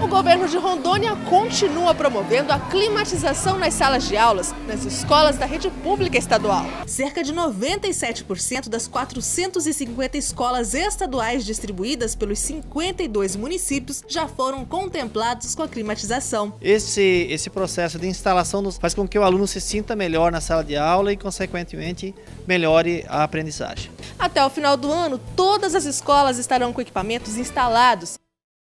O governo de Rondônia continua promovendo a climatização nas salas de aulas nas escolas da rede pública estadual. Cerca de 97% das 450 escolas estaduais distribuídas pelos 52 municípios já foram contemplados com a climatização. Esse, esse processo de instalação faz com que o aluno se sinta melhor na sala de aula e, consequentemente, melhore a aprendizagem. Até o final do ano, todas as escolas estarão com equipamentos instalados